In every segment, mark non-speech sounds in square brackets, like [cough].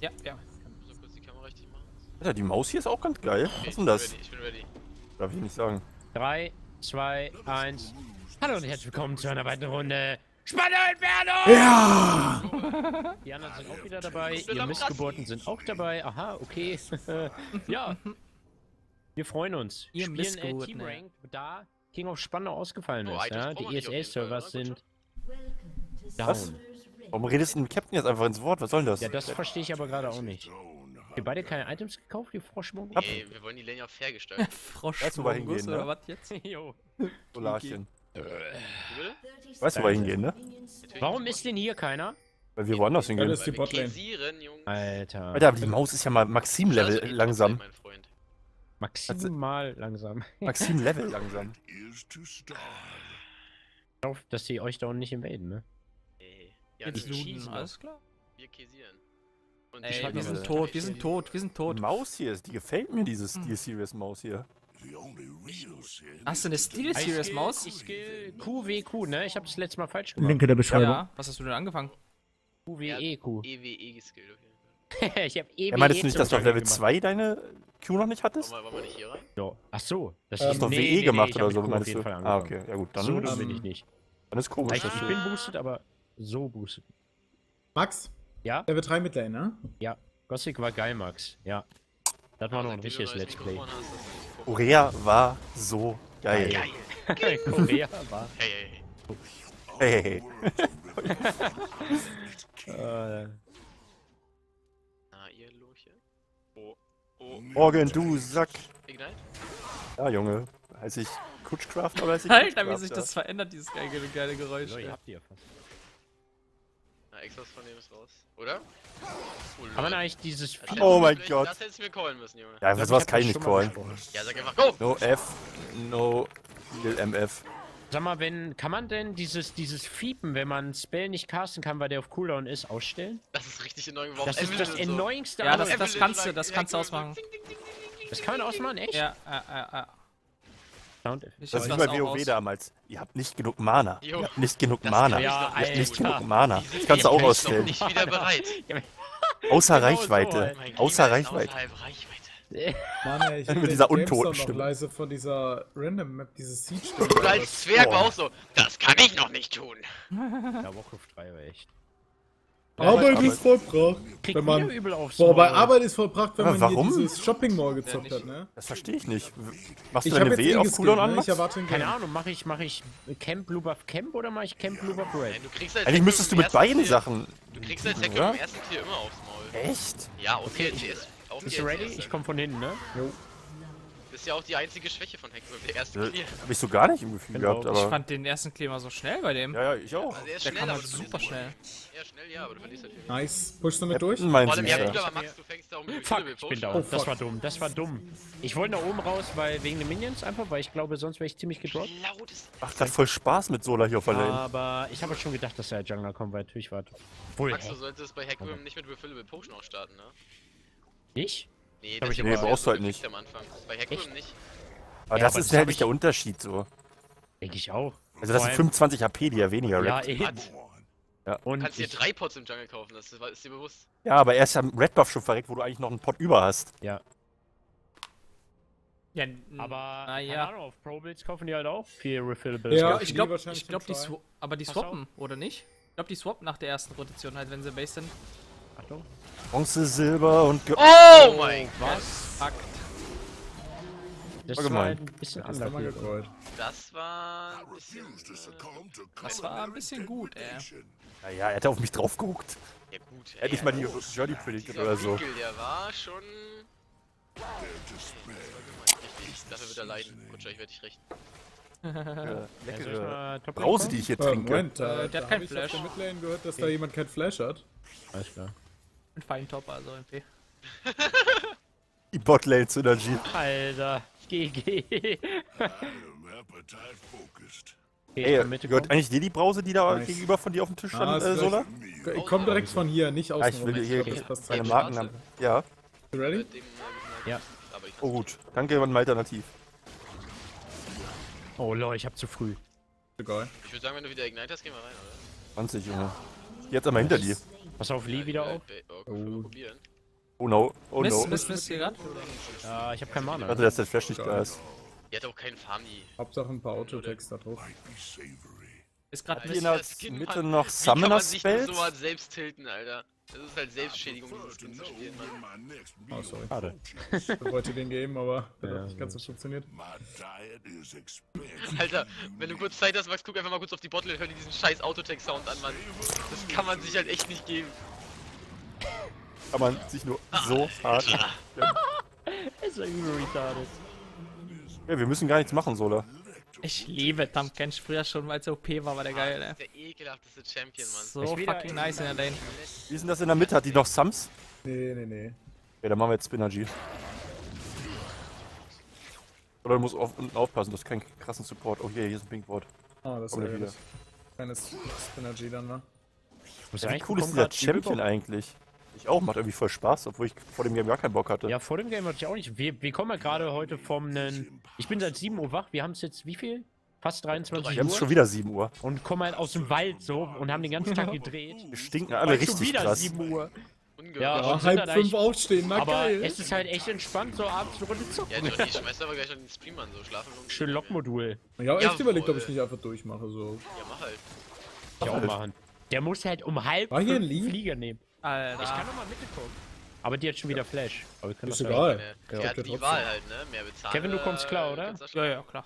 Ja, ja. So kurz die Kamera richtig machen. Alter, die Maus hier ist auch ganz geil. Okay, Was ich ist denn das? ready, Ich bin ready. Darf ich nicht sagen. 3, 2, 1. Hallo und herzlich willkommen zu einer weiteren Runde Spannentfernung! Ja! [laughs] Die anderen sind auch wieder dabei. Ihr Missgeburten sind auch dabei. Aha, okay. [laughs] ja. Wir freuen uns. Ihr spielen äh, Missgeburten, Team Rank, da King of Spannung ausgefallen Oh, ist. Items Ja? Die Fall, sind Was? Warum redest du dem Captain jetzt einfach ins Wort? Was soll denn das? Ja, das verstehe ich aber gerade auch nicht. Wir beide keine Items gekauft, die Froschmuggel? Ey, wir wollen die Lane ja fair gestalten. [laughs] Weißt du, wo wir Froschmongus hingehen, oder ne? was jetzt? [laughs] Jo. Solarchen. Weißt du, wo wir hingehen, ne? Warum ist denn hier keiner? Weil wir woanders hingehen. das ist die Botlane. Alter. Alter, aber die Maus ist ja mal Maxim-Level langsam. Mein Freund. Maximal langsam. [laughs] Maxim-Level langsam. Ich hoffe, dass die euch da unten nicht invaden, ne? Ja, Jetzt wir looten, schießen, alles klar. Wir käsieren. Und Ey, wir sind tot, wir sind tot, wir sind Die tot. Maus hier, ist- die gefällt mir, diese Steel Series Maus hier. Hast du eine Steel Series Maus? Ich skill QWQ, ne? Ich habe das letzte Mal falsch gemacht. Link in der Beschreibung. Ja. Was hast du denn angefangen? QWEQ. EWE geskillt Fall. [laughs] ich habe EWE. Ja, meinst du nicht, dass du auf Level gemacht. 2 deine Q noch nicht hattest? Wollen wir, nicht hier rein? Ja. Ach so. Das Du hast doch nee, WE nee, nee, gemacht oder hab so, meinst du? Fall Ah, okay, ja gut, dann, bin ich nicht. dann ist komisch. Ich, dass ich du- bin boosted, aber so boosted. Max, Ja? Level 3 Midlane, ne? Ja. Gothic war geil, Max. Ja. Das war noch ein richtiges Let's Play. Korea war so geil. Geil. [laughs] Korea war. Hey, hey, hey. Hey, hey, hey. [laughs] [laughs] Na, ihr Loche. Oh, oh. Morgen, du Sack. Ignite? Ja, Junge. Heiß ich Kutschcraft oder heiß ich Alter, wie sich das verändert, dieses geile, geile Geräusch. Leute, ey. habt ihr fast. Na, Exos von dem ist raus. Oder? Oh, Kann man eigentlich dieses Das hättest Oh mein Gott. Das hättest du mir callen müssen, Junge. Ja, für sowas kann ich nicht callen. Ja, sag einfach Go! No F, no MF. Sag mal, wenn, kann man denn dieses, dieses Fiepen, wenn man Spell nicht casten kann, weil der auf Cooldown ist, ausstellen? Das ist richtig annoying. Warum Das ist das Evelyn so- annoyingste Ja, das, das kannst du, das kannst du ausmachen. Das kann man ausmachen, echt? Ja, äh, äh, äh. Sound Das ist bei WoW aus. damals. Ihr habt nicht genug Mana. Jo. Ihr habt nicht genug Das Mana. ich Ja, Ihr habt nicht Alter. genug Mana. Das kannst du auch echt noch ausstellen. nicht wieder bereit. [laughs] Außer Genau so, Reichweite. Mein Außer Reichweite. Reichweite. [laughs] Mann, ey, ich Mit hab den dieser noch leise von dieser Random Map, dieses Siege Du als Zwerg war auch so, das kann ich noch nicht tun. Ja, Warcraft 3 war echt. Arbeit aber- ist vollbracht. Kriegt Wenn man, übel aufs boah, bei. Arbeit ist vollbracht, wenn man warum? hier dieses Shopping Mall gezockt hat, ne? Das verstehe ich nicht. Machst du Ich deine habe jetzt W eh auf Cooldown an, ne? Ich erwarte Keine. Ahnung, mache ich, mach ich Camp Blue Buff Camp oder mache ich Camp Blue Buff Red? Als Eigentlich müsstest du mit beiden Clear- Sachen. Du kriegst als Hacker oder? im ersten Clear immer aufs Maul. Echt? Ja, und DLCs. Auch Bist du ready? Ich komme von hinten, ne? Das ist ja auch die einzige Schwäche von Hacker, der erste Äh, Clear. Hab ich so gar nicht im Gefühl Genau. gehabt, Ich aber. fand den ersten Kleber so schnell bei dem. Ja, ja, ich auch. Also er ist Der kam halt super halt schnell. Ja, schnell, ja, aber du verlierst halt viel. Nice. Pushst du mit durch? Meint Vor allem, ja, ja. aber Max, du fängst da mit Fuck, ich bin down. Oh, das war dumm, das war dumm. Ich wollte nach oben raus, weil wegen den Minions einfach, weil ich glaube, sonst wäre ich ziemlich gedroppt. Macht grad voll Spaß mit Solar hier auf der Lane. Aber ich habe schon gedacht, dass der Jungler kommt, weil natürlich war. Wohl, Max, du solltest bei Hackroom nicht mit Refillable Potion auch starten, ne? ich? Nee, das ich Nee, ja brauchst du halt nicht. Am Anfang. Bei Hackroom nicht. Aber Ja, das aber ist das halt nicht ich- der Unterschied so. Denke ich auch. Also das sind allem- 25 HP, die er weniger Ja, eben. Was? Und Du kannst dir drei Pots im Jungle kaufen, das ist, ist dir bewusst. Ja, aber er ist ja im Red Buff schon verreckt, wo du eigentlich noch einen Pot über hast. ja. Ja, Aber, na keine ja. Ahnung, auf Pro Builds kaufen die halt auch viel Refillables. Ja, glaub Ich die glaube, ich glaub, die Try. swa- aber die swappen, oder nicht? Ich glaube, die swappen nach der ersten Rotation halt, wenn sie Base sind. Achtung. Bronze, Silber und Ge Oh mein Gott! Fuck. Das War gemein. ein bisschen anders. gecallt. Das war ein bisschen. Äh, Das war ein bisschen gut, ey. Naja, er hat auf mich drauf geguckt. ja, gut. Er hat nicht mal die Journey predicted oder so. Winkel, der war schon. Richtig, dafür wird er leiden. Kutscher, ich werde dich richten. [laughs] Ja, ich leckere mal Top Brause, die ich hier Äh, trinke. Moment, Äh, äh, der hat kein hab ich Flash. auf der Midlane gehört, dass da jemand kein Flash hat. Alles klar. Ein Feintop, also MP. [laughs] Die Botlane Synergy. Alter, GG. okay, Ey, in Mitte gehört eigentlich dir die Brause, die da Nice. gegenüber von dir auf dem Tisch Ah, stand, äh, gleich- Sola? Ich komm direkt von hier, nicht aus. Ja, ich will hier das passt meine halt. Markennamen. Ja, You ready? Ja. Aber ich oh gut. Danke, ein Alternativ. Oh lol, ich hab zu früh. Egal. Ich würde sagen, wenn du wieder Ignite hast, gehen wir rein, oder? 20, Junge. Jetzt einmal hinter dir. Pass auf, Lee wieder auf. Oh. Oh no, oh Mist, no. Mist, Mist hier grad. Äh, ich habe keinen Mana. Warte, dass der Flash nicht da ist. Die hat auch keinen Farmi. Hauptsache ein paar Autotext da drauf. Ist Mist. in der Das Mitte noch Wie kann man sich so selbst tilten, Alter? Das ist halt Selbstschädigung, dieses Skin zu spielen, Mann. Oh, sorry. Schade. Ich wollte den geben, aber der Ja, hat nicht ganz so funktioniert. [laughs] Alter, wenn du kurz Zeit hast, Max, guck einfach mal kurz auf die Bottle und hör dir diesen scheiß Autotech-Sound an, Mann. Das kann man sich halt echt nicht geben. Kann man sich nur so [laughs] hart. [laughs] Ist ja übel retarded. Ja, wir müssen gar nichts machen, Sola. Ich liebe Tampkench früher schon, weil es OP war, war der geil, ey. Der ekelhafteste Champion, Mann. So fucking nice in der Lane. Wie ist denn das in der Mitte? Hat die noch Sums? Nee, nee, nee. Ja, dann machen wir jetzt Spinnergy. Oder du musst auf, unten aufpassen, du hast keinen krassen Support. Oh, hier, hier ist ein Pinkboard. Ah, das ist wieder. Kleines Synergy dann, ne? Ja, wie cool ist dieser Champion eigentlich? Ich auch, macht irgendwie voll Spaß, obwohl ich vor dem Game gar keinen Bock hatte. Ja, vor dem Game hatte ich auch nicht. Wir, wir kommen ja gerade heute vom. nen- Ich bin seit 7 Uhr wach. Wir haben es jetzt wie viel? Fast 23 Wir haben es Uhr. schon wieder 7 Uhr. Und kommen halt aus dem Wald so und haben den ganzen Tag gedreht. Wir stinken alle schon richtig wieder krass. 7 Uhr. Ja, Ja, halb fünf aufstehen, na Aber geil. es ist halt echt entspannt, so abends eine Runde zocken. Ja, Johnny, schmeißt aber gleich noch den Stream an, so schlafen. Schön Lockmodul. Ich habe echt Jawohl. überlegt, ob ich nicht einfach durchmache, so. Ja, mach halt. Ich auch machen. Der muss halt um halb War hier ein? Flieger nehmen. Ich kann Alter. noch mal Mitte gucken. Aber die hat schon wieder Flash. Aber wir können Ist egal. Ja, hat die trotzdem. Wahl halt, ne? Mehr bezahlen. Kevin, du kommst klar, oder? Ja, ja, klar.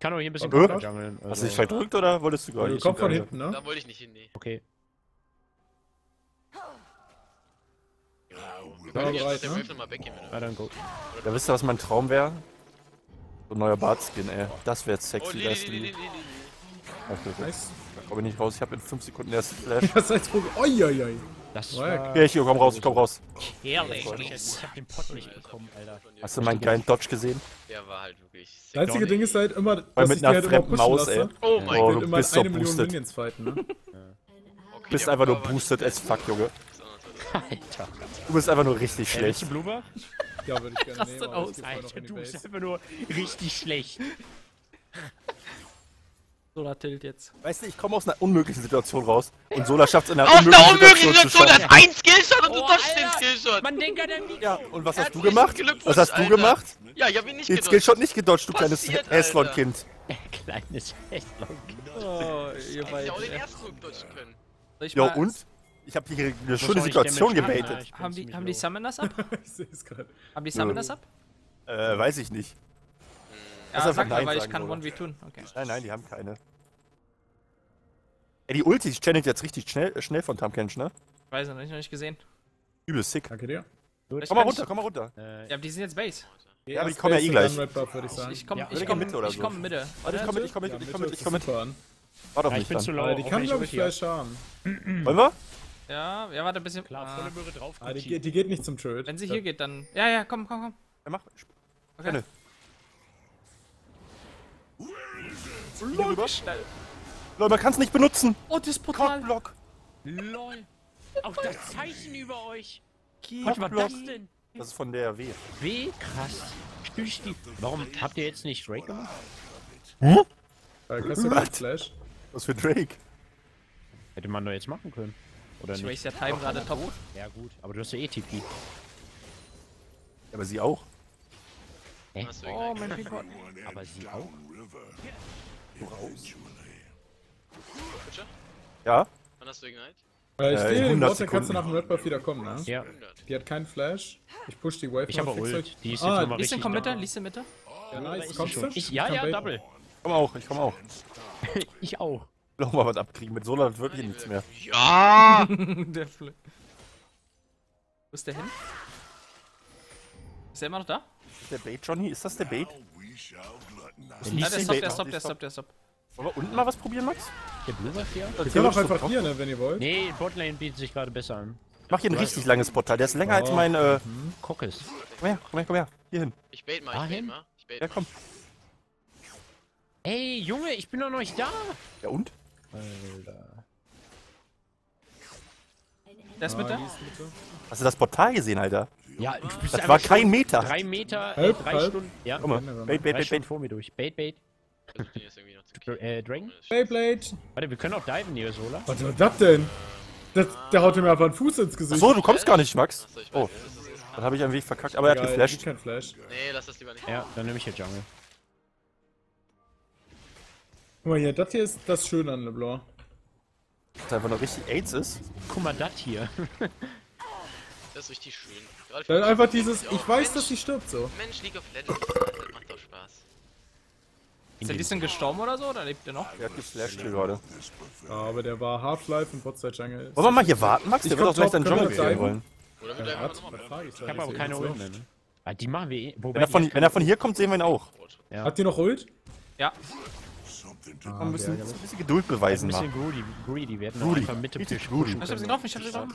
Kann auch hier ein bisschen Äh? Counter jungeln. Hast du dich verdrückt oder wolltest du gar Du nicht? kommst von Ich- hinten, ne? Da wollte ich nicht hin, nee. Okay. Ja, Kann ich bereit, ne? Na dann go. Ja, wisst ihr, was mein Traum wäre? So ein neuer Bartskin, ey. Das wäre Oh, sexy, das Lili, Lili, Lied. Lili. Okay, Nice. Komm ich nicht raus, ich habe in 5 Sekunden erst [laughs] Flash. Das heißt, oi, oi, oi. Das war... Ja, ich komm raus, ich komm raus. Herrlich. Ich hab den Pot nicht bekommen, Alter. Hast du meinen geilen Dodge gesehen? Der war halt wirklich Das einzige Ding ist halt immer, dass Weil ich mit die einer halt fremden Maus, lasse. ey. Oh mein Gott. du immer bist so eine Million boosted. Minions fighten, ne? [laughs] Okay, Du bist einfach nur boosted as fuck, Junge. Alter. Du bist einfach nur richtig schlecht. Ja, würde ich gerne nehmen, aus, ich Alter, du bist einfach nur richtig schlecht. [laughs] Solar Tilt jetzt. Weißt du, ich komme aus einer unmöglichen Situation raus. Und Sola schafft es in einer Aus unmöglichen unmöglichen Situation Situation zu hat schaffen. ein Skillshot und du Oh, dodgst den Alter. Skillshot. Man denkt an den Ja, und was hast du gemacht? Was hast du Alter. gemacht? Ja, ich hab ihn nicht Den gedodged. Skillshot nicht gedodged, du kleines Passiert, Häslon-Kind. [laughs] Kleines Hässlon. Oh, ihr Hätte ich beiden. auch den ersten Hook dodgen können. Ja, und? Ich habe hier eine schöne Situation gebaitet. Haben die, [laughs] haben die. Summoners ab? Haben die Summoners ab? Äh, weiß ich nicht. Ja, sag mal, Nein weil ich kann oder? 1v tun. Okay. Nein, nein, die haben keine. Ey, die Ulti channelt jetzt richtig schnell, schnell von Tamkench, ne? Weiß ich noch nicht, noch nicht gesehen. Übel sick. Danke dir. Vielleicht Komm mal runter, komm mal runter. Äh, Ja, die sind jetzt Base. Ja, aber die kommen ja eh gleich. Ich komm, Ja, ich komm, Mitte oder ich komm Mitte. Warte, ich komm mit, ich komm mit, ich komm mit, Mitte ich komm mit. Warte auf mich bin zu dann. Aber die kann, glaube ich. Flash haben. Wollen wir? Ja, ja, warte ein bisschen. Klar, Ah. volle Möhre drauf. Ah, die, geht- die geht nicht zum Trade. Wenn sie hier geht, dann. Ja, ja, komm, komm, komm. Ja, mach. Okay. Gerne. Lol, schnell. Leute, man kann es nicht benutzen. Oh, das Portal. Cockblock. LOL. Auch das Zeichen über euch. Was war das denn? Das ist von der W. W, krass. Warum habt ihr jetzt nicht Drake gemacht? Äh, kannst Was? keinen Flash? Was für Drake? Hätte man doch jetzt machen können. Oder Ich nicht? waste ja Time gerade top. Ja gut, aber du hast ja eh TP. Aber sie auch. Hä? Oh, mein Pinkpot. Aber sie auch? Ja? Wann hast du Ignite? Äh, ich Äh, stehe in den 100 Bot, dann kannst du nach dem Red Buff wieder kommen, ne? Ja. 100. Die hat keinen Flash. Ich push die Wave Ich habe Ult. Die ist Ah, jetzt nochmal Lies in richtig. komm. Mitte, Lies in Mitte. Ja, nice. Kommst schon. du? Ich, ja, ja. Double. Komm auch, ich komm auch. [laughs] Ich auch. Noch mal was abkriegen. Mit Solar wird wirklich nichts mehr. Ja! [laughs] der Flip. Wo ist der hin? Ist der immer noch da? Ist der Bait, Johnny? Ist das der Bait? Ja, der stoppt, der stoppt, die der stoppt, der stoppt. Wollen wir unten mal was probieren, Max? Der Blue war hier? Wir können auch einfach hier, ne, wenn ihr wollt. Nee, Botlane bietet sich gerade besser an. Mach hier ein richtig langes Portal. Der ist länger als Oh. mein, äh... Cockes. Komm her, komm her, komm her. Hier hin. Ich bait mal, ich bait mal. Ich bait Ja, komm. Ey, Junge, ich bin doch noch nicht da. Ja, und? Alter. Der ist ist Mitte. Hast du das Portal gesehen, Alter? Ja, du bist Das war kein Meter. Drei Meter, äh, drei halb. Stunden. Ja, Guck mal. Bait, bait, bait, bait. vor mir durch. Bait, bait. Jetzt irgendwie noch zu Dr äh, Dragon? Beyblade. Warte, wir können auch diven, Neo Sola. Was war das denn? Das, der haut mir einfach einen Fuß ins Gesicht. So, du kommst gar nicht, Max. Achso, Oh, das ist Dann habe ich einen Weg verkackt, aber er hat geflasht. kein Flash. Nee, lass das lieber nicht. Ja, dann nehme ich hier Jungle. Guck mal hier, das hier ist das Schöne an LeBlanc. Dass er einfach noch richtig AIDS ist. Guck mal, das hier. [laughs] Das richtig schön. Gerade Dann einfach dieses, Ja, ich weiß, Mensch, dass sie stirbt so. Mensch, League of Legends, das macht doch Spaß. Ist der bisschen gestorben oder so? Oder lebt der noch? Er hat geflasht hier gerade. Ja, aber der war Half-Life und Botside Jungle. Wollen wir mal hier warten, Max? Ich Der wird auch gleich wir Jungle gehen zeigen? wollen. Oder wird Ja, er nochmal ich? Ich habe aber keine mehr. ne? Ah, die machen wir eh. Wobei Wenn er, von, wenn er von hier kommt, sehen wir ihn auch. Ja. Habt ihr noch Ult? Ja. Ah, Wir müssen ärgerlich. ein bisschen Geduld beweisen, ein bisschen greedy, greedy werden. Greedy. Einfach Mitte pushen. Ich hab sie drauf, ich hab sie drauf.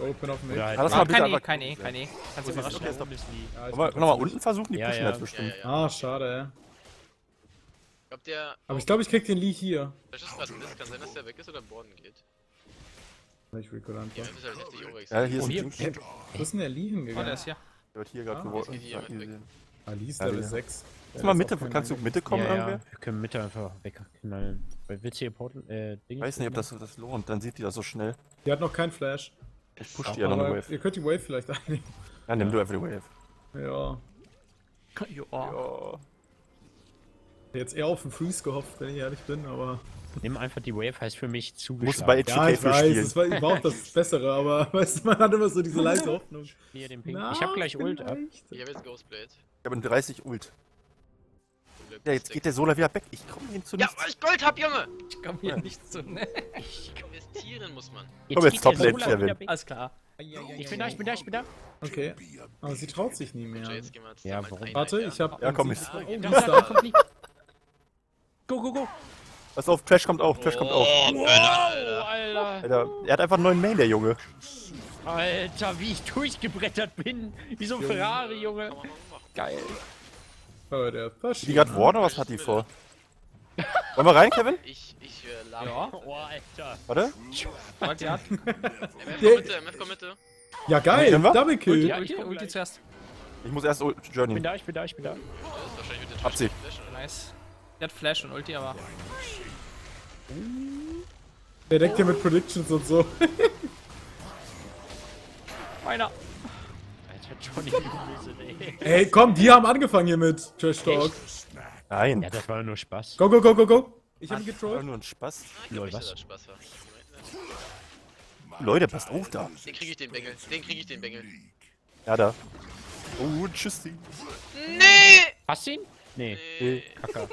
Open auf mich. Ah, das mal bitte kein E, aber- kein E, kein E. Kannst du überraschen. Ja, ist doch- Ja, ich Wollen bin wir nochmal unten versuchen? Die Ja, pushen ja. jetzt Ja, bestimmt. ja, ja. Ah, schade, ey. Der. Aber ich glaube, ich krieg den Lee hier. Das ist gerade ein Mist. Kann sein, dass der weg ist oder Borden geht. Ich recall einfach. Halt. Ja, hier ist Und ein. Wo ist denn der Lee Oh, der hingegangen? ist hier. Der wird hier gerade Ah, geworden. Ah, Lee ist Ja, Level ja. 6. Lass mal Mitte, kannst du Mitte kommen, ja, ja. Wir können Mitte einfach wegknallen. Weil willst du hier Portal, äh, Ding? Ich weiß nicht, ob das, das lohnt, dann sieht die das so schnell. Die hat noch keinen Flash. Ich push die ja noch eine Aber Wave. ihr könnt die Wave vielleicht einnehmen. Ja, nimm du every wave. Ja. Ja. Oh. Jetzt eher auf den Freeze gehofft, wenn ich ehrlich bin, aber. Nimm einfach die Wave, heißt für mich zugeschlagen. du bei Ja, HK ich weiß, spielen. es war überhaupt das Bessere, aber [laughs] weißt du, man hat immer so diese leise Hoffnung. Hier den Ping. Na, ich hab gleich Ult ab. Ich hab jetzt Ghostblade. Ich habe einen 30 Ult. Ja, jetzt geht der Solar wieder weg. Ich komme hin zu Ja, nichts. weil ich Gold hab, Junge! Ich komm hier nicht zu, ne? Investieren muss man. Komm, jetzt Top Lane, Kevin. Alles klar. Ich bin da, ich bin da, ich bin da. Okay. Aber sie traut sich nie mehr. Ja, jetzt warum? Warte, ich hab. Ja, komm, ich. Oh, da. Go, go, go. Pass auf, Trash kommt auch, Trash kommt auch. Oh, Alter. Er hat einfach einen neuen Main, der Junge. Alter, wie ich durchgebrettert bin. Wie so ein Ferrari, Junge. Geil. Oh, der Die gerade Warner, was hat die vor? Wollen wir rein, Kevin? Ich, ich, äh, laber. Ja. Oh, Alter. Warte. Warte, die hat. MF komm Mitte, MF komm Mitte. Ja, geil. Wir? Double Kill. Ja, ich Ulti, Ulti zuerst. Ich muss erst Ult- Ich bin Journey. da, ich bin da, ich bin da. Das ist wahrscheinlich mit der? Nice. Die hat Flash und Ulti, aber. Der deckt hier mit Predictions und so. [laughs] Meiner. Alter, Johnny, wie böse, ey. Ey, komm, die haben angefangen hier mit Trash Talk. Nein. Ja, das war nur Spaß. Go, go, go, go, go. Ich hab ihn War getrollt. nur ein Spaß. Ich glaub Lol, was? das Spaß war. Leute, passt auf da. Den krieg ich den Bengel. Den krieg ich den Bengel. Ja, da. Oh, tschüssi. Nee! Hast du ihn? Nee. Nee, Kacker.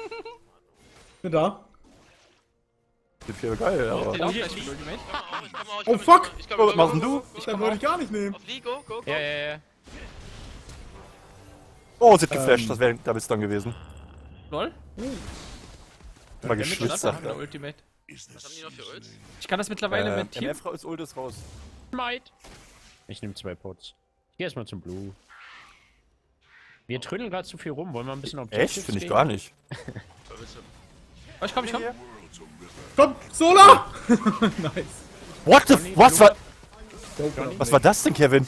Bin da. das wäre geil, aber. Mal auf, ich ich Oh, fuck. Ich Oh, was machst denn du? Go, go, Den wollte ich gar nicht nehmen. Auf Lee, go, go, go. Ja, ja, ja. Oh, sie hat geflasht, Ähm. das wäre Doubles dann gewesen. Lol. Mal Das geschwitzt, sagt er. Ultimate. Was haben die noch für Ults? Ich kann das mittlerweile Äh, mit Team. MF ist Ult ist raus. Smite. Ich nehme zwei Pots. Ich geh erstmal zum Blue. Wir trödeln gerade zu viel rum. Wollen wir ein bisschen Objectives Echt? Finde ich gar nicht. [laughs] Oh, ich komm, ich komm. Komm, Sola! [laughs] nice. What the? Was war, was war das denn, Kevin?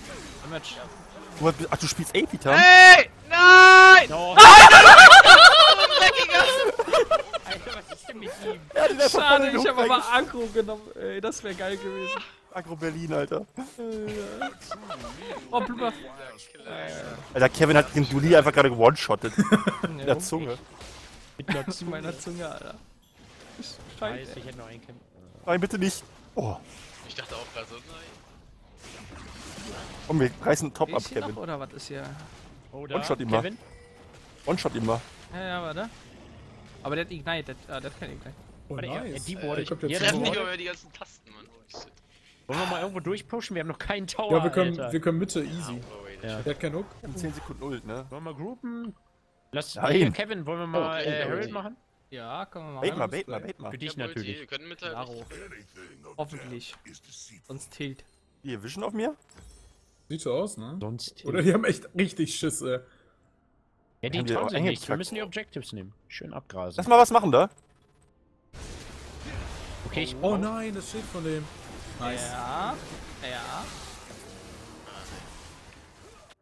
Ach, du spielst AP, Tam? Hey! Nein! No. Dreckiger! [laughs] Alter, was ist denn mit ihm? Ja, den einfach voll Schade, ich habe aber Agro genommen. Ey, das wäre geil gewesen. Agro Berlin, Alter. Oh, Blubber. Alter, Kevin hat den Duli einfach gerade gewone-shottet. [laughs] In der Zunge. Mit meiner Zunge, Alter. Scheiße, Scheiße. ich hätte noch einen Camp. Nein, bitte nicht. Oh, Ich dachte auch gerade so, nein. komm, wir reißen Top ab, Kevin. noch, oder was ist hier? Oh, da. One-shot ihn mal. Kevin? One-shot ihn mal. Ja, ja, warte. Aber der hat Ignite, der, ah, der hat kein Ignite. Oh, Warte, er- er nice. Äh, Ja, jetzt das Treff zum nicht Wort. über die ganzen Tasten, Mann. Shit. Wollen wir mal irgendwo durchpushen? Wir haben noch keinen Tower, Ja, wir können, Alter. wir können Mitte easy. Ja. Der hat keinen Hook. In 10 Sekunden Ult, ne? Wollen wir mal groupen? Lass Nein. Kevin, wollen wir mal Okay, äh. Herald machen? Ja, können wir mal. Bait machen. mal, bait mal, bait mal. Für Ich dich natürlich. Wir können mit halt nicht. Hoffentlich. Sonst tilt. Hier, Vision auf mir? Sieht so aus, ne? Sonst. Oder die haben echt richtig Schiss, ey. Ja, die die trauen sich nicht. Wir müssen die Objectives nehmen. Schön abgrasen. Lass mal was machen da. Okay, ich. Oh nein, das Schild von dem. Nice. Ja. Ja.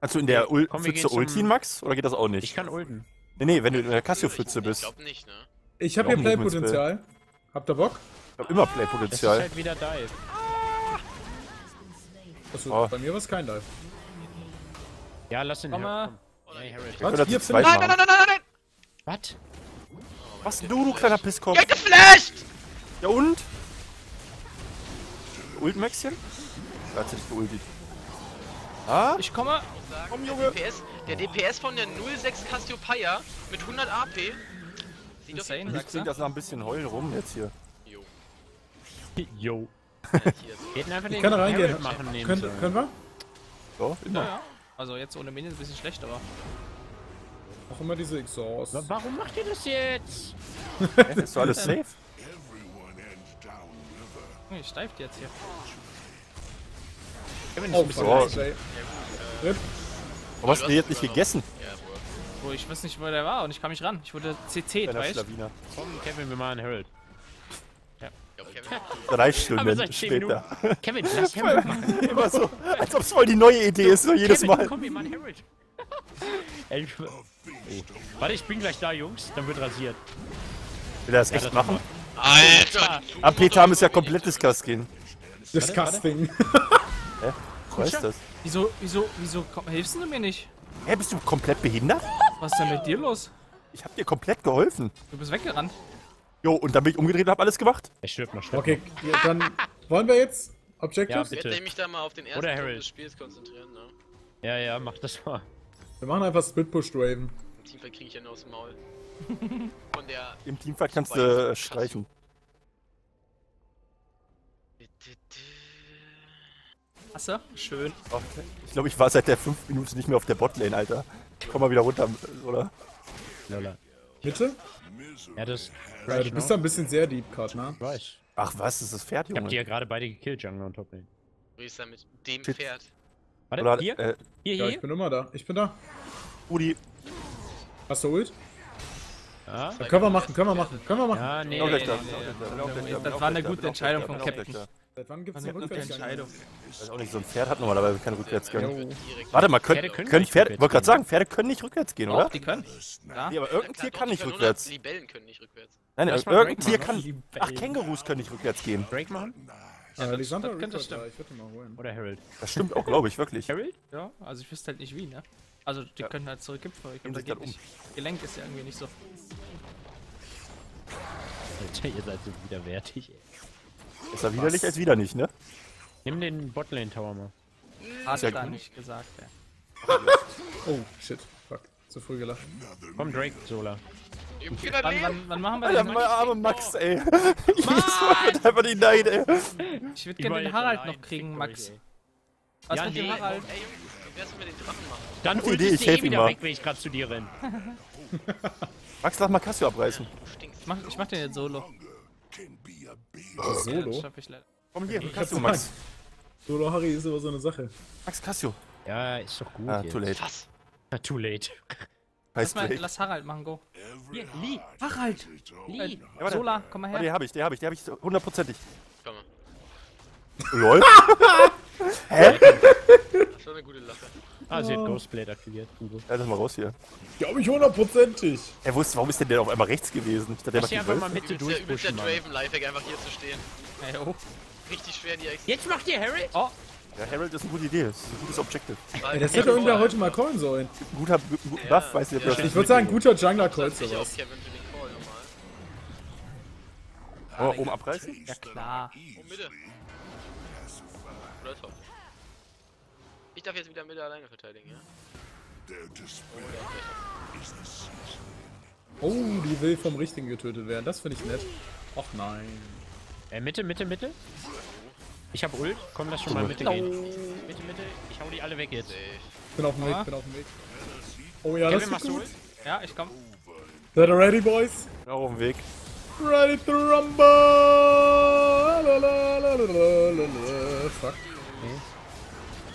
Kannst du in der Ul Komm, wir Pfütze gehen zum- Ultin, Max? Oder geht das auch Ich nicht? kann ulten. Nee, nee, wenn du in der Ich Cassio-Pfütze bist. glaub nicht, ne? Ich habe hier Playpotenzial. Habt ihr Bock? Ich hab immer Das ist Play-Potenzial. halt wieder Dive. Achso, Oh. bei mir war es kein Dive. Ja, lass den Komm mal. Herald. Hey, nein. Herald. Wir können Was? Hier zweit Nein, nein, machen. nein, nein, nein, nein! Was? Was denn du, du kleiner Pisskopf? Get geflasht! Ja und? Ultmäxchen? Da hat sie dich geultet. Ah? Ich komme. Komm, Der Junge. DPS, der DPS von der 06 Cassiopeia mit 100 AP. Sieht doch Insane, klingt du? das nach ein bisschen heulen rum jetzt hier. Jo. Ja, so. [laughs] Wir hätten einfach den Ich kann reingehen. Machen nehmen Können, sollen. können wir? So, Ja, immer. ja. Also jetzt ohne Minion ist ein bisschen schlecht, aber. Auch immer diese Exhaust. Wa- Warum macht ihr das jetzt? Ist doch alles [laughs] safe? Hm, Ich steift jetzt hier. Kevin Oh, ist ein bisschen so. Jay. Rip. Warum hast du den jetzt nicht gegessen? Ja, Bro. Wo ich weiß nicht, wo der war und ich kam nicht ran. Ich wurde CC, weißt du? Komm, Kevin, wir machen glaub, Kevin. Drei Stunden 10 später. Kevin, lass [laughs] Herald machen. [laughs] Immer so, als ob es voll die neue Idee ist, so jedes Kevin, Mal. komm, wir machen Herald. [laughs] Ey, ich- Warte, ich bin gleich da, Jungs. Dann wird rasiert. Will er das Ja, echt das machen? Alter! Ah, Peter haben ist ja komplettes Kaskin. Disgusting. Ich weiß das. Wieso, wieso, wieso komm, hilfst du mir nicht? Hä, bist du komplett behindert? Was ist denn mit dir los? Ich hab dir komplett geholfen. Du bist weggerannt. Jo, und dann bin ich umgedreht und hab alles gemacht. Er stirbt noch, stirbt Okay, ja, dann wollen wir jetzt Objectives? Ja, Ich werde mich da mal auf den ersten Oder des Spiels konzentrieren, ne? Ja, ja, mach das mal. wir machen einfach Split Push Raven. Im Teamfight kriege ich ja nur aus dem Maul. Von der. Im Teamfight kannst du äh, streichen. Du? Schön. Ich glaube, ich war seit der 5 Minuten nicht mehr auf der Botlane, Alter. Komm mal wieder runter, oder? Lola. Bitte? Ja, das. Ja, du bist da ein bisschen sehr deep gerade, ne? Weiß. Ach was, das ist Pferd, Ich hab die ja Junge. gerade beide gekillt, Jungle und Toplane. Du bist da mit dem Shit. Pferd. Warte, Oder, hier? äh, Hier, Ja, hier? ich bin immer da. Ich bin da. Rudi, Hast du Ult? Ja? Ja, können wir machen, können wir machen, können wir machen. Ja, nee. Nee, nee, das war eine gute Entscheidung vom Captain. Seit wann gibt's Eine eine gute Rückwärtsgang? Entscheidung. Ich weiß auch nicht, so ein Pferd hat normalerweise keine Rückwärtsgang. Warte mal, Pferde können, können können nicht Pferde, wollte gerade sagen, Pferde können nicht rückwärts gehen, Doch, oder? die können. Ja. Nee, aber irgendein Tier kann doch, nicht können rückwärts. Libellen können nicht rückwärts. Nein, irgendein Tier kann. Ach, Kängurus können nicht rückwärts gehen. Drake machen? Äh, die Santa das könnte stimmen. ja, ich würde mal holen. Oder Herald? Das stimmt auch, glaube ich, wirklich. Herald? Ja, also ich wüsste halt nicht wie, ne? Also die können halt zurückgipfeln, aber ich glaube, da geht nicht. Gelenk ist ja irgendwie nicht so. Alter, ihr seid so widerwärtig, ey. Besser widerlich als wieder nicht, ne? Nimm den Botlane Tower mal. Hat er da gut. nicht gesagt, ey. [laughs] Oh, shit. Fuck. Zu früh gelacht. Komm, Drake, Sola. Viel Wann, wann, wann machen wir Alter, mein armer Max, ey. Jedes Mal wird einfach die Neid, ey. Ich würde gerne den Harald noch kriegen, Max. Was Ja, mit dem nee. Harald? Ey, wenn wir den Drachen machen? Dann Gute Idee, ich du eh helf ihm wieder mal. weg, wenn ich gerade zu dir renne. Max, lass mal Cassio abreißen. Stinkst. Ich mach, ich mach den jetzt solo. Solo? schaff ich leider. Komm hier, Cassio. Max. Solo Harry ist aber so eine Sache. Max, Cassio. Ja, ist doch gut Ah, jetzt. too late. Was? Na, too late. Lass, mal, lass Harald machen, go. Hier, Lee. Harald! Äh, Lee. warte. Sola, komm mal Oh, her. den hab ich, den hab ich, den hab ich hundertprozentig. Komm mal. Lol. [laughs] Das war eine gute Lache. Ah, sie hat Ghostblade aktiviert. Ugo. Ja, das mal raus hier. Glaube ich hundertprozentig. Er wusste, warum ist denn der auf einmal rechts gewesen? Ich dachte, der Lass macht einfach mal Wölfe. mit dir Übelst der. Draven-Lifehack, einfach hier zu stehen. Ey, oh. Richtig schwer, die Ex. Jetzt macht ihr Harry? oh, Ja, Harold ist eine gute Idee. Das ist ein gutes Objective. Ey, das hätte irgendwer heute mal callen sollen. Ein guter, gu- guter Ja, Buff, weiß nicht, ob ja. das Ich würde sagen, guter Jungler callt Ich auch sowas. Kevin für den Call nochmal. Oh, oben abreißen? ja klar. Oh, Mitte. Oder top. Ich darf jetzt wieder Mitte alleine verteidigen, ja? Oh, die will vom Richtigen getötet werden. Das finde ich nett. Och nein. Äh, Mitte, Mitte, Mitte. Ich hab Ult. Komm, lass schon mal Mitte gehen. Mitte, Mitte. Ich hau die alle weg jetzt. Safe. Bin auf dem Weg, Ah. bin auf dem Weg. Oh ja, das Kevin, ist machst du gut. Ja, ich komm. Seid ihr ready, boys? Ja, auf dem Weg. Ready to rumble! La, la,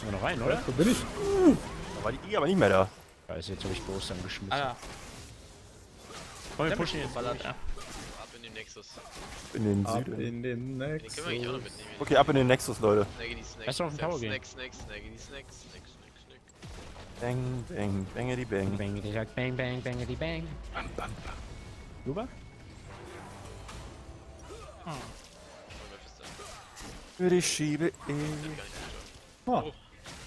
wir noch rein, oder? Wo bin ich? Da war die I aber nicht mehr da. Scheiße, jetzt hab ich Ghost angeschmissen. Ah ja. Komm, wir pushen jetzt. geballert, ja. Ab in den Nexus. In den Ab Süden. in den Den Nexus. können wir auch noch mitnehmen. Okay, ab in den Nexus, Leute. Snacks. Lass doch auf den Tower gehen. Snacks, Snacks, Snaggy die Snacks, Snacks, Snacks, Snacks. Bang, bang, bangity bang. Bang, bang, bang, bang, bangity bang. Rüber? Und Mephisto. Für die Schiebe ich. Ah,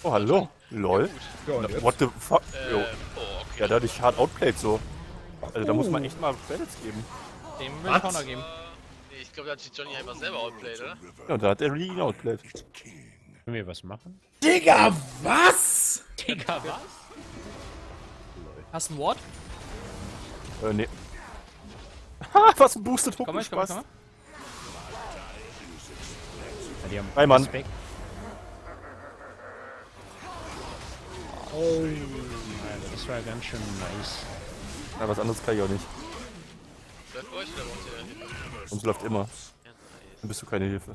Oh, hallo. Lol. Ja, jetzt? What the fuck? Äh, oh, okay. Ja, dadurch hart outplayed so. Also da muss man echt mal Credits geben. Dem will Was? ich Counter geben. Nee, ich glaube, da hat sich Johnny einfach selber outplayed, oder? Ja, und da hat er really ihn outplayed. Können wir was machen? Digga, was? Digga, was? Hast du ein Ward? Äh, nee. Ha, [laughs] was ein Boosted Hook Komm komm komm mal. Ja, die haben Drei Mann. Respekt. Oh, Alter, das war ganz schön nice. Ja, was anderes kann ich auch nicht. Läuft bei euch oder braucht ihr Hilfe? Uns läuft immer. Dann bist du keine Hilfe.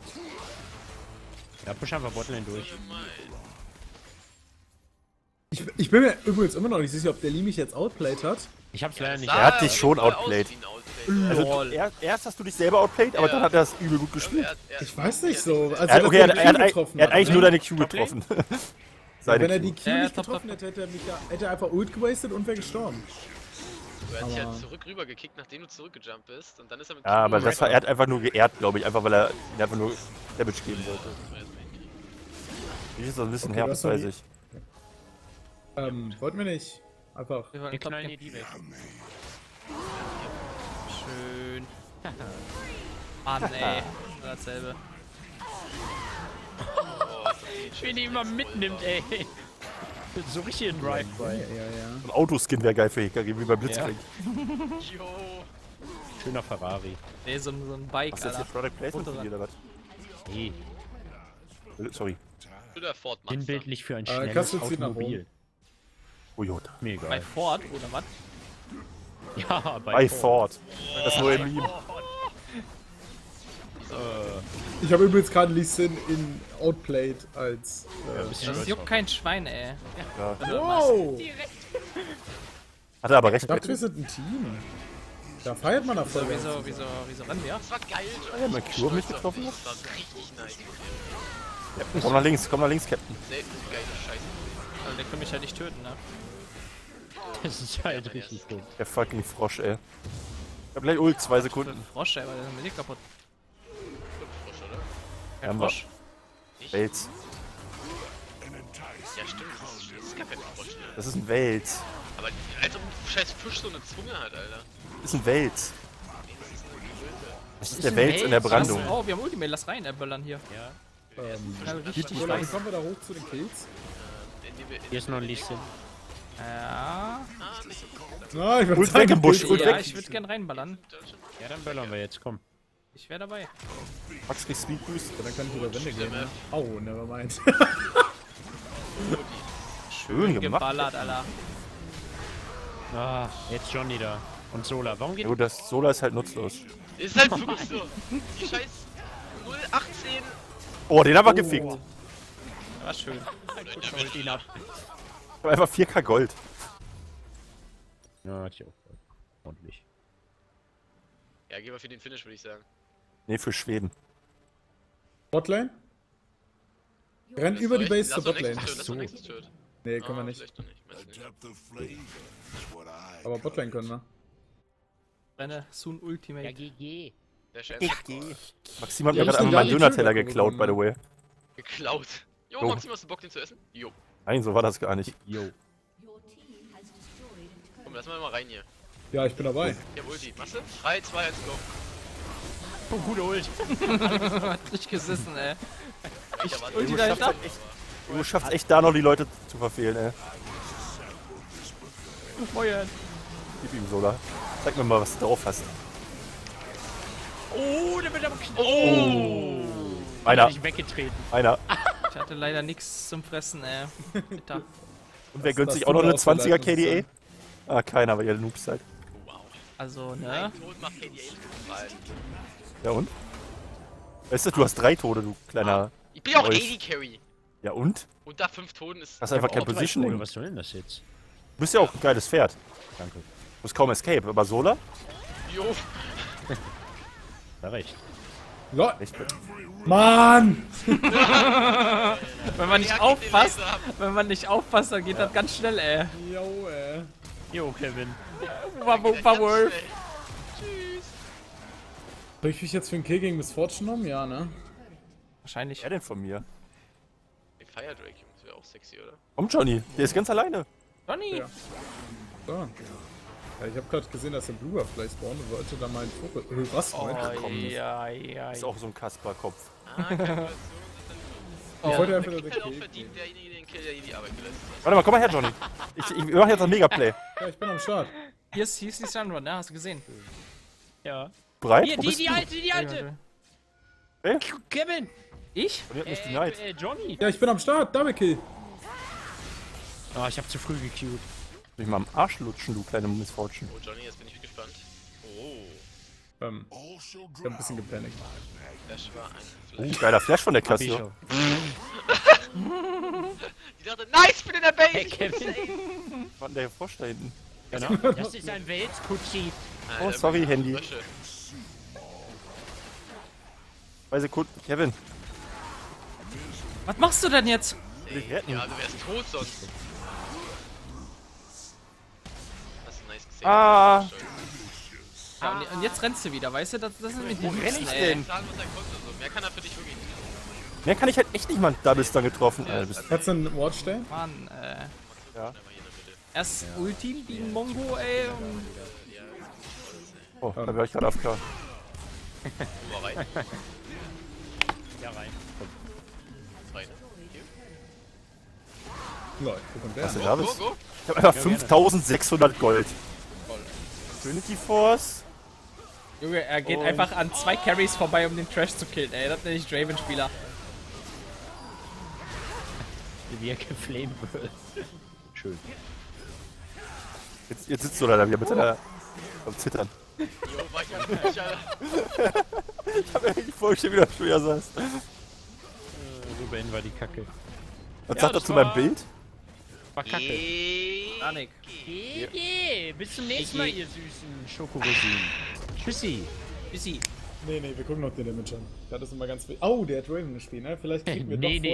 Ja, push einfach Botlane durch. Ich, ich bin mir übrigens immer noch nicht sicher, ob der Lee mich jetzt outplayed hat. Ich hab's leider nicht. Er hat dich schon outplayed. Also du, er, erst hast du dich selber outplayed, aber Ja. dann hat er es übel gut gespielt. Ich weiß nicht so. Also, Er hat, okay, er, er hat, er, hat, er eigentlich nur deine Q getroffen. [laughs] Ja, Seine wenn er die Q Ja, ja, nicht top, getroffen top, hätte, hätte er, mich ja, hätte er einfach ult gewastet und wäre gestorben. Er hat dich Aber- halt zurück rüber gekickt, nachdem du zurückgejumpt bist. Und dann ist er mit Ja, aber das war, er hat einfach nur geehrt, glaube ich. Einfach weil er ihn einfach nur Damage geben wollte. Ich ist das ein bisschen Okay, her, du das hast noch weiß ich. Ähm, wollten wir nicht. Einfach. Wir wollen knallen hier die weg. Schön. [laughs] Mann, ey. [laughs] Dasselbe. Wie die immer mitnimmt, ey. So richtig in Drive Ja, ja, ja. Ein Autoskin wäre geil für Hikari, wie bei Blitzkrieg. [laughs] Jo. Schöner Ferrari. Nee, so, ein- so ein Bike, Was ist jetzt hier Alter. Product Placement von dir oder was? Nee, Sorry. Ford Mazda. sinnbildlich für ein Äh, schnelles nach Automobil. Toyota. Mir Bei. Ford, oder was? Ja, bei, Bei Ford. Ford. Das neue Meme. Ich habe übrigens gerade Lee Sin in Outplayed als. Äh, Bisschen Das juckt kein Schwein, ey. Ja. wow! Hat er aber recht Ich dachte, wir sind ein Team. Da feiert man Erfolg. Wieso, wieso, wieso rennen wir? Das war geil, Johnny. Ja, mein Ich bin Q hat mich stolz auf getroffen. dich. Das war richtig nice. Ja, komm nach links, komm nach links, Captain. Selten so geile Scheiße. Also, der kann mich halt nicht töten, ne? Das ist halt richtig dumm. Der fucking Frosch, ey. Ich hab gleich Ult, zwei Sekunden. Frosch, ey, weil der ist mir kaputt. Frosch. Wels. Ja, stimmt. Das ist, das ist gar kein Frosch, ne? Das ist ein Wels. Aber als ob ein scheiß Fisch so eine Zunge hat, Alter. Das ist ein Wels. Das ist der ein Wels in der? Brandung. Oh, wir haben Ultimate, lass rein, äh, böllern hier. Ja. Ähm, Schnell richtig wie kommen wir da hoch zu den Kills? In Hier ist noch ein Lichtchen. Ja. Ah, nee. Ich Ult weg im Busch, Kills- Ult Ja, weg. ich würde gern reinballern. Ja, dann böllern wir jetzt, komm. Ich wäre dabei. Max kriegt Speed Boost. Ja, Dann kann ich über Wände gehen. Ne? Oh, nevermind. [laughs] Schön gemacht. Geballert, Alter. Ah, jetzt Johnny da. Und Sola. Warum geht gut, das Solar ist halt nutzlos. Ist halt wirklich so. Die scheiß 018. Oh, den haben wir gefickt. War schön. Holt ihn ab. Ich hab einfach 4k Gold. Ja, hatte ich auch. Ordentlich. Ja, gehen wir für den Finish, würde ich sagen. Nee, für Schweden. Botlane? Rennt über die Base zur Botlane. Doch so. Nee, können wir Ah, nicht. Aber Botlane können wir. Renne, Soon Ultimate. Ja, GG. Maxim hat Ja, mir gerade einmal meinen Döner-Teller geklaut, by the way. geklaut. Jo, Jo. Maxim, hast du Bock, den zu essen? Jo. Nein, so war das gar nicht. Yo. Komm, lass mal mal rein hier. Ja, ich bin dabei. Ich hab Ulti. Machst du? 3, 2, 1, go. Oh, gute Ult. [laughs] Hat nicht gesessen, ey. Ich. Ulti Du da halt echt, du schaffst echt da noch die Leute zu verfehlen, ey. Moin. Gib ihm Solar. Zeig mir mal, was du drauf hast. Oh, der wird aber knapp. Oh! Einer, Ich weggetreten. einer. [laughs] Ich hatte leider nichts zum Fressen, ey. Bitter. Und wer Das- gönnt das sich auch noch eine tut mir 20er leid, muss ich KDA? Ah, keiner, weil ihr Noobs seid. Wow. Also, ne? Ein Tod macht KDA. Ja und? Weißt du, du hast drei Tode, du kleiner. Ich bin ja auch. AD Carry. Ja und? Und da 5 Toten ist. Das ist einfach kein Positioning. Du Was soll denn das jetzt? bist ja auch ein geiles Pferd. Danke. Du bist kaum Escape, aber Solar? Jo. [laughs] Da recht. Gut. Mann! [laughs] Wenn man nicht Ja, aufpasst, wenn man nicht aufpasst, dann geht das ganz schnell, ey. Yo, ey. Jo, Kevin. Wubba, Soll ich mich jetzt für einen Kill gegen Miss Fortune nehmen? Ja, ne? Wahrscheinlich. Wer denn von mir? Den Fire Drake, Jungs, wäre auch sexy, oder? Komm, Johnny, der ist ganz alleine. Johnny! Ja. So. Ja, ich habe gerade gesehen, dass der Bluer vielleicht spawnt und wollte da meinen Fokus. Äh, was? Moment. komm, das ja, ja, Ist auch so ein Kasper-Kopf. Ah, Kalkulation. [laughs] Ich wollte einfach nur den halt auch Kill. verdient, derjenige, den Kill, der ihm die Arbeit geleistet hat. Warte mal, komm mal her, Johnny. Ich, ich mach jetzt ein Megaplay. Ja, ich bin am Start. Hier ist, hier ist die Sunrun, ne? Hast du gesehen? ja. Bereit? Hier, Wo die, die du? alte, die alte! Hey? Kevin! Ich? Und ihr habt mich Äh, äh, Johnny! Ja, ich bin am Start. Double Kill. Oh, ich hab zu früh gequeued. Mich mal am Arsch lutschen, du kleine Missfortune. Oh, Johnny, jetzt bin ich gespannt. Oh, Ähm, ich hab ein bisschen gepanikt. das war ein Oh, Flash. geiler Flash von der ich Klasse. [laughs] schon. Die dachte, nice, ich bin in der Base! Hey, ich Kevin. Was der Frosch da hinten? Genau. Das ist ein Weltkutschi. Oh, sorry, meine Handy. Zwei Sekunden. Kevin. Was machst du denn jetzt? Retten. Ja, du wärst tot sonst. Hast du nice gesehen. Ah. Ja, und, und jetzt rennst du wieder, weißt du? Das, das ist mit Wo renn ich Ey, denn? Mehr kann er für dich wirklich nicht. Mehr kann ich halt echt nicht mal. Da bist du dann getroffen. Alter, bist Kannst du einen Ward stellen? Mann, äh. Ja. Erst Ulti gegen Mongo, ey. Und Oh, da wäre ich gerade AFK. Ober rein. Ja, rein. Hier. Lol, guck und der. Was Go, da go. Ich hab einfach 5600 Gold. Trinity Force. Junge, er geht Und- einfach an zwei Carries vorbei, um den Trash zu killen, ey. Das nenne ich Draven-Spieler. Wie er geflamed wird. Schön. Jetzt, jetzt sitzt du da wieder mit deiner. am Zittern. Jo, war ich mich, Alter. Ich hab irgendwie vorgestellt, wie du schon wieder saß. So beenden wir die Kacke. Was Ja, sagt er zu war- meinem Bild? War Kacke. Danik. GG. Bis zum nächsten Mal, ihr süßen Schokorosinen. Tschüssi. Busy. Nee, nee, wir gucken noch den Damage an. Das ist immer ganz wichtig. Oh, der hat Raven gespielt, ne? Vielleicht kriegen wir Nee, [laughs] doch nee.